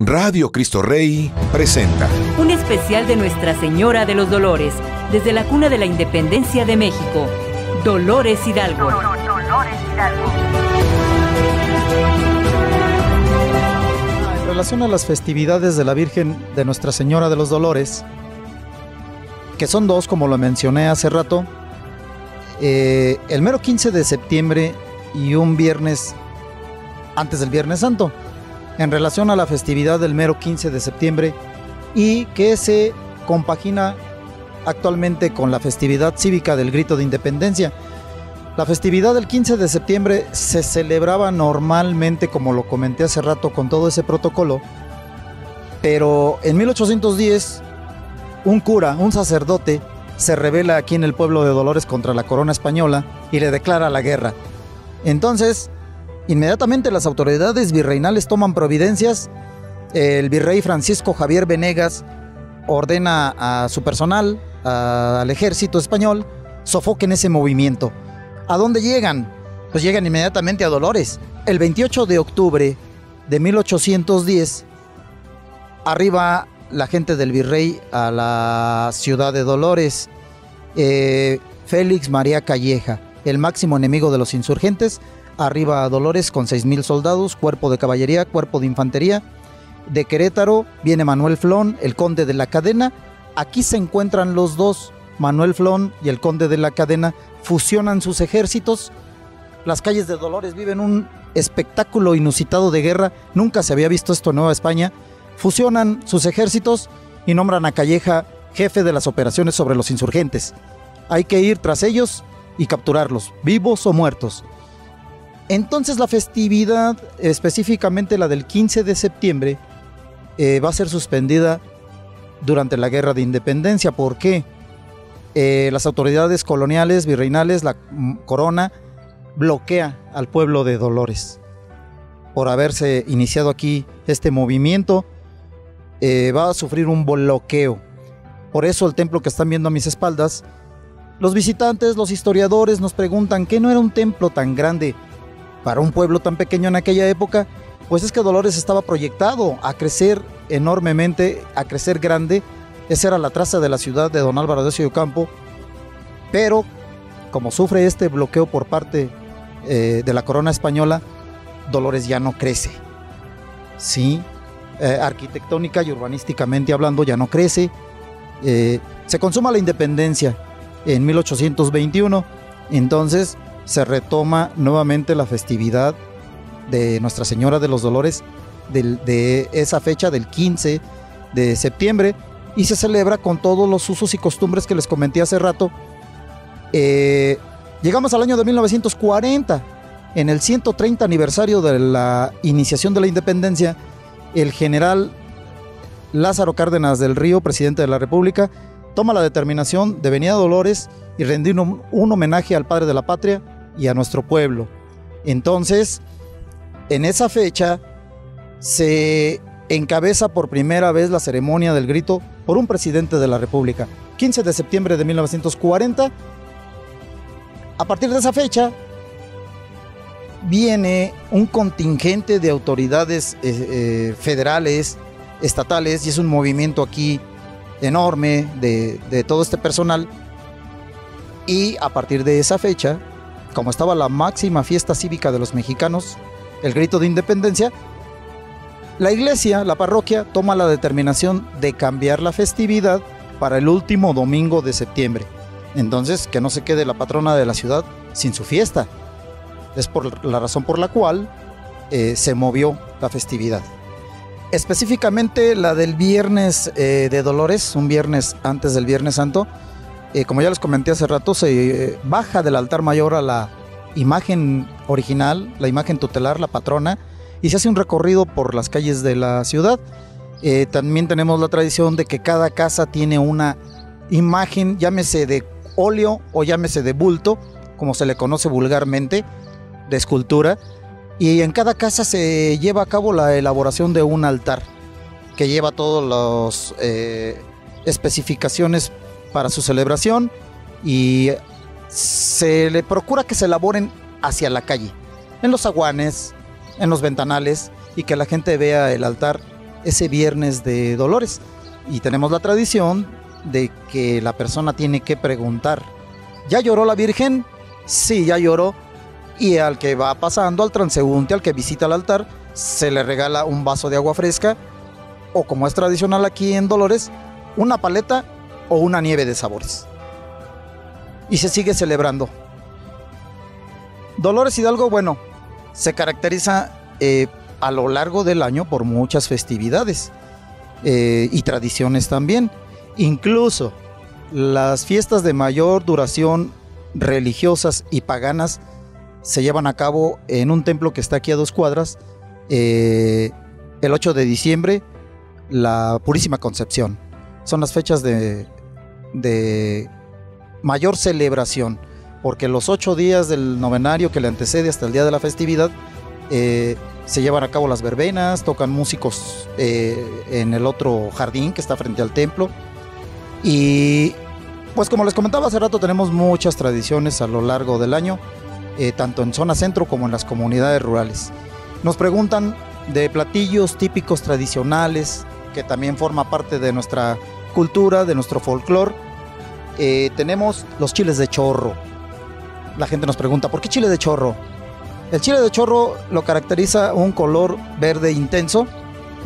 Radio Cristo Rey presenta un especial de Nuestra Señora de los Dolores, desde la cuna de la Independencia de México, Dolores Hidalgo. Dolores Hidalgo. En relación a las festividades de la Virgen de Nuestra Señora de los Dolores, que son dos, como lo mencioné hace rato, eh, el mero 15 de septiembre y un viernes antes del Viernes Santo en relación a la festividad del mero 15 de septiembre y que se compagina actualmente con la festividad cívica del Grito de Independencia. La festividad del 15 de septiembre se celebraba normalmente, como lo comenté hace rato, con todo ese protocolo, pero en 1810 un cura, un sacerdote, se revela aquí en el pueblo de Dolores contra la corona española y le declara la guerra. Entonces, Inmediatamente las autoridades virreinales toman providencias. El virrey Francisco Javier Venegas ordena a su personal, al ejército español, sofoquen ese movimiento. ¿A dónde llegan? Pues llegan inmediatamente a Dolores. El 28 de octubre de 1810, arriba la gente del virrey a la ciudad de Dolores. Eh, Félix María Calleja, el máximo enemigo de los insurgentes, arriba a Dolores con 6.000 soldados, cuerpo de caballería, cuerpo de infantería. De Querétaro viene Manuel Flón, el conde de la cadena. Aquí se encuentran los dos, Manuel Flón y el conde de la cadena, fusionan sus ejércitos. Las calles de Dolores viven un espectáculo inusitado de guerra, nunca se había visto esto en Nueva España. Fusionan sus ejércitos y nombran a Calleja jefe de las operaciones sobre los insurgentes. Hay que ir tras ellos y capturarlos, vivos o muertos. Entonces la festividad, específicamente la del 15 de septiembre, eh, va a ser suspendida durante la Guerra de Independencia. ¿Por qué? Eh, las autoridades coloniales, virreinales, la corona, bloquea al pueblo de Dolores. Por haberse iniciado aquí este movimiento, eh, va a sufrir un bloqueo. Por eso el templo que están viendo a mis espaldas, los visitantes, los historiadores nos preguntan que no era un templo tan grande para un pueblo tan pequeño en aquella época, pues es que Dolores estaba proyectado a crecer enormemente, a crecer grande. Esa era la traza de la ciudad de Don Álvaro de Ocampo. Pero como sufre este bloqueo por parte eh, de la corona española, Dolores ya no crece. Sí, eh, arquitectónica y urbanísticamente hablando ya no crece. Eh, se consuma la independencia en 1821. Entonces, se retoma nuevamente la festividad de Nuestra Señora de los Dolores de, esa fecha del 15 de septiembre y se celebra con todos los usos y costumbres que les comenté hace rato. Eh, llegamos al año de 1940, en el 130 aniversario de la iniciación de la independencia, el general Lázaro Cárdenas del Río, presidente de la República, toma la determinación de venir a Dolores y rendir un homenaje al padre de la patria, y a nuestro pueblo. Entonces, en esa fecha se encabeza por primera vez la ceremonia del grito por un presidente de la República. 15 de septiembre de 1940. A partir de esa fecha viene un contingente de autoridades eh, eh, federales, estatales, y es un movimiento aquí enorme de, de todo este personal. Y a partir de esa fecha como estaba la máxima fiesta cívica de los mexicanos, el grito de independencia, la iglesia, la parroquia, toma la determinación de cambiar la festividad para el último domingo de septiembre. Entonces, que no se quede la patrona de la ciudad sin su fiesta. Es por la razón por la cual eh, se movió la festividad. Específicamente la del viernes eh, de Dolores, un viernes antes del Viernes Santo, eh, como ya les comenté hace rato, se eh, baja del altar mayor a la imagen original, la imagen tutelar, la patrona, y se hace un recorrido por las calles de la ciudad. Eh, también tenemos la tradición de que cada casa tiene una imagen, llámese de óleo o llámese de bulto, como se le conoce vulgarmente, de escultura, y en cada casa se lleva a cabo la elaboración de un altar que lleva todas las especificaciones para su celebración y se le procura que se elaboren hacia la calle, en los aguanes, en los ventanales y que la gente vea el altar ese viernes de Dolores. Y tenemos la tradición de que la persona tiene que preguntar, ¿ya lloró la Virgen? Sí, ya lloró. Y al que va pasando, al transeúnte, al que visita el altar, se le regala un vaso de agua fresca o como es tradicional aquí en Dolores, una paleta o una nieve de sabores. Y se sigue celebrando. Dolores Hidalgo, bueno, se caracteriza eh, a lo largo del año por muchas festividades eh, y tradiciones también. Incluso las fiestas de mayor duración religiosas y paganas se llevan a cabo en un templo que está aquí a dos cuadras, eh, el 8 de diciembre, la Purísima Concepción. Son las fechas de, de mayor celebración, porque los ocho días del novenario que le antecede hasta el día de la festividad, eh, se llevan a cabo las verbenas, tocan músicos eh, en el otro jardín que está frente al templo. Y pues como les comentaba hace rato, tenemos muchas tradiciones a lo largo del año, eh, tanto en zona centro como en las comunidades rurales. Nos preguntan de platillos típicos tradicionales, que también forma parte de nuestra cultura, de nuestro folclore. Eh, tenemos los chiles de chorro. La gente nos pregunta, ¿por qué chile de chorro? El chile de chorro lo caracteriza un color verde intenso,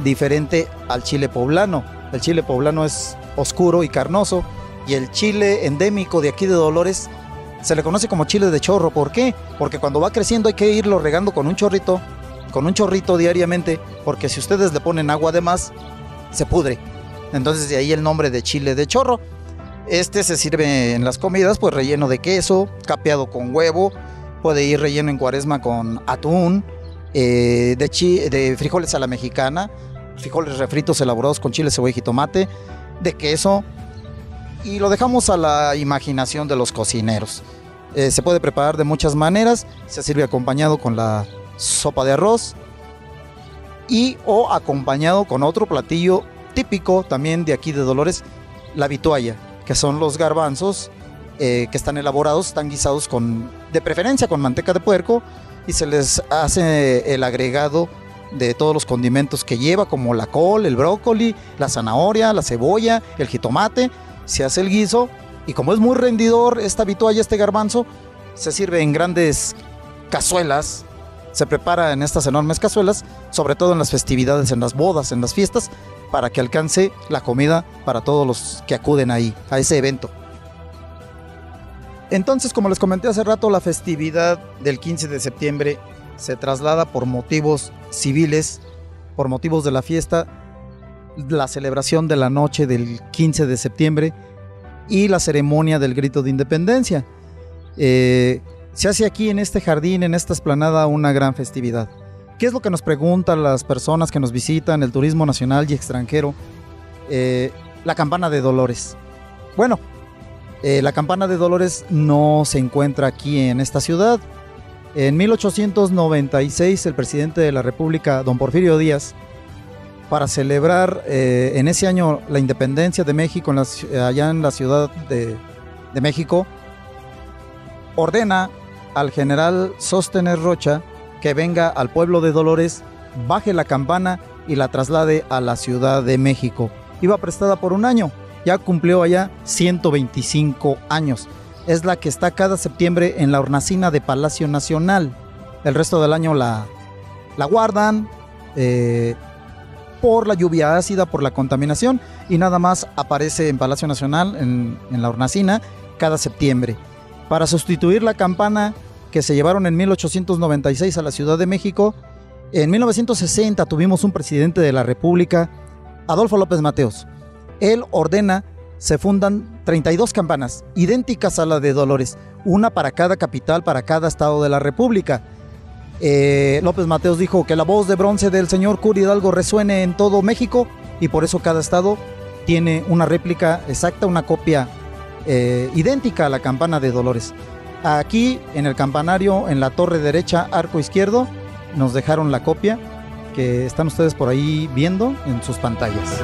diferente al chile poblano. El chile poblano es oscuro y carnoso, y el chile endémico de aquí de Dolores se le conoce como chile de chorro. ¿Por qué? Porque cuando va creciendo hay que irlo regando con un chorrito, con un chorrito diariamente, porque si ustedes le ponen agua de más, se pudre. Entonces de ahí el nombre de chile de chorro. Este se sirve en las comidas, pues relleno de queso, capeado con huevo, puede ir relleno en cuaresma con atún, eh, de, frijoles a la mexicana, frijoles refritos elaborados con chile, cebolla y tomate, de queso, y lo dejamos a la imaginación de los cocineros. Eh, se puede preparar de muchas maneras, se sirve acompañado con la sopa de arroz y o acompañado con otro platillo típico también de aquí de Dolores, la vitualla, que son los garbanzos eh, que están elaborados, están guisados con, de preferencia con manteca de puerco y se les hace el agregado de todos los condimentos que lleva, como la col, el brócoli, la zanahoria, la cebolla, el jitomate, se hace el guiso y como es muy rendidor esta vitualla, este garbanzo, se sirve en grandes cazuelas, se prepara en estas enormes cazuelas, sobre todo en las festividades, en las bodas, en las fiestas, para que alcance la comida para todos los que acuden ahí, a ese evento. Entonces, como les comenté hace rato, la festividad del 15 de septiembre se traslada por motivos civiles, por motivos de la fiesta, la celebración de la noche del 15 de septiembre y la ceremonia del grito de independencia. Eh, se hace aquí en este jardín, en esta esplanada, una gran festividad. ¿Qué es lo que nos preguntan las personas que nos visitan, el turismo nacional y extranjero? Eh, la campana de Dolores. Bueno, eh, la campana de Dolores no se encuentra aquí en esta ciudad. En 1896 el presidente de la República, don Porfirio Díaz, para celebrar eh, en ese año la independencia de México allá en la Ciudad de México, ordena al general Sostener Rocha que venga al pueblo de Dolores, baje la campana y la traslade a la Ciudad de México. Iba prestada por un año, ya cumplió allá 125 años. Es la que está cada septiembre en la hornacina de Palacio Nacional. El resto del año la, la guardan eh, por la lluvia ácida, por la contaminación y nada más aparece en Palacio Nacional, en, en la hornacina, cada septiembre para sustituir la campana que se llevaron en 1896 a la Ciudad de México. En 1960 tuvimos un presidente de la República, Adolfo López Mateos. Él ordena, se fundan 32 campanas, idénticas a la de Dolores, una para cada capital, para cada estado de la República. Eh, López Mateos dijo que la voz de bronce del señor Curi Hidalgo resuene en todo México y por eso cada estado tiene una réplica exacta, una copia eh, idéntica a la campana de Dolores. Aquí en el campanario, en la torre derecha, arco izquierdo, nos dejaron la copia que están ustedes por ahí viendo en sus pantallas.